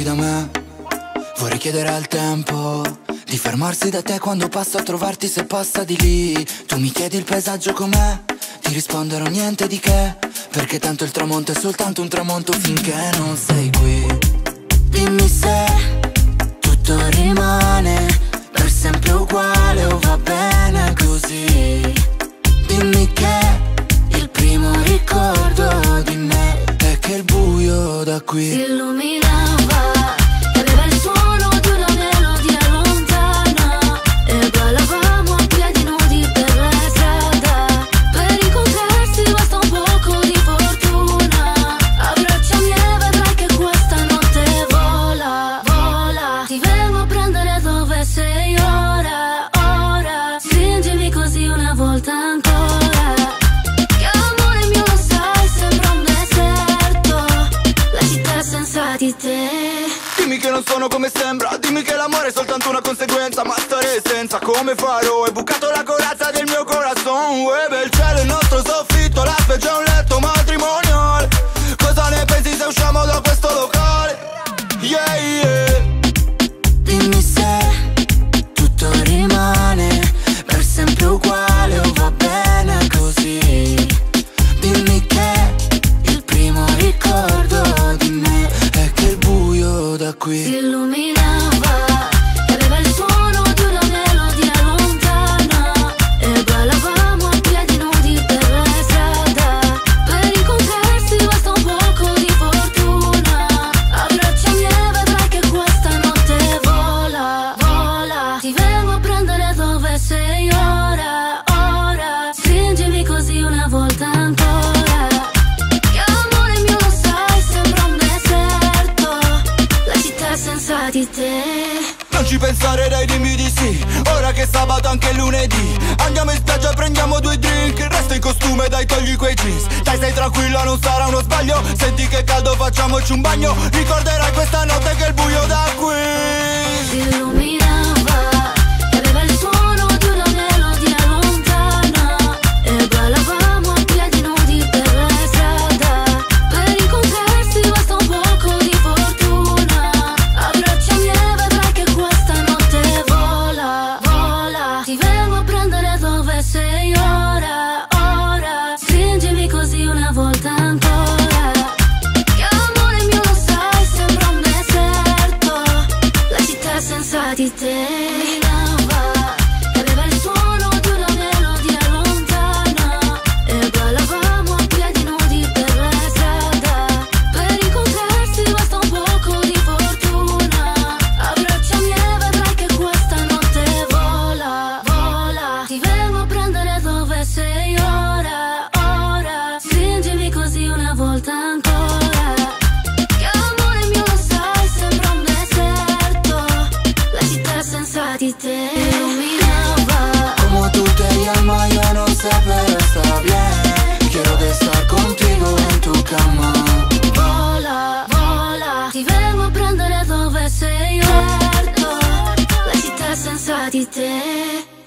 portarti da me. Vorrei chiedere al tempo di fermarsi da te quando passo a trovarti se passa di lì. Tu mi chiedi il paesaggio com'è, ti risponderò niente di che. Perché tanto il tramonto è soltanto un tramonto finché non sei qui. Dimmi se tutto rimane per sempre uguale o va bene così. Dimmi che il primo ricordo di me è che il buio da qui si illuminava sei ora, ora. Stringimi così una volta ancora. Che amore mio lo sai, sembra un deserto La città senza di te Dimmi che non sono come sembra Dimmi che l'amore è soltanto una conseguenza Ma stare senza come farò Hai bucato la corazza del mio corazon Uè il cielo il nostro soffitto La specie è un da Si qui illuminava aveva il suono di una melodia lontana E ballavamo a piedi nudi per la strada. Per incontrarsi basta un poco di fortuna. Abbracciami e vedrai che questa notte vola, vola. Ti vengo a prendere dove sei ora, di te. Non ci pensare dai dimmi di sì. Ora che è sabato anche lunedì. Andiamo in spiaggia prendiamo due drink. Resta in costume dai togli quei jeans. Dai stai tranquilla non sarà uno sbaglio. Senti che caldo facciamoci un bagno. Ricorderai questa notte che il buio da qui. Si あげて